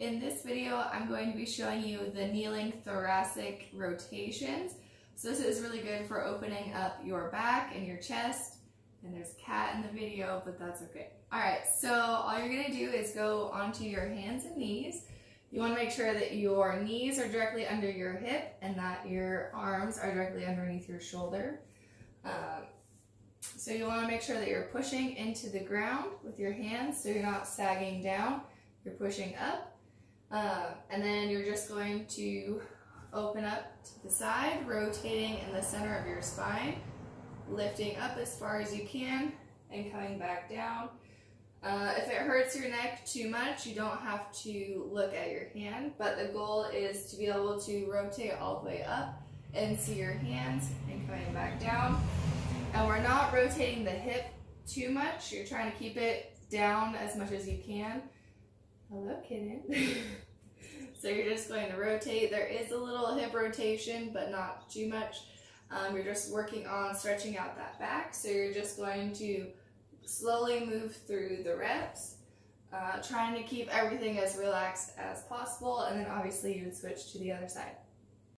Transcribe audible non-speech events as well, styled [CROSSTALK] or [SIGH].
In this video, I'm going to be showing you the kneeling thoracic rotations. So this is really good for opening up your back and your chest. And there's cat in the video, but that's okay. All right, so all you're gonna do is go onto your hands and knees. You wanna make sure that your knees are directly under your hip and that your arms are directly underneath your shoulder. Um, so you wanna make sure that you're pushing into the ground with your hands so you're not sagging down, you're pushing up. Uh, and then you're just going to open up to the side, rotating in the center of your spine, lifting up as far as you can, and coming back down. Uh, if it hurts your neck too much, you don't have to look at your hand, but the goal is to be able to rotate all the way up and see your hands and coming back down. And we're not rotating the hip too much. You're trying to keep it down as much as you can. Hello, kitten. [LAUGHS] so you're just going to rotate. There is a little hip rotation, but not too much. Um, you're just working on stretching out that back. So you're just going to slowly move through the reps, uh, trying to keep everything as relaxed as possible. And then obviously you would switch to the other side.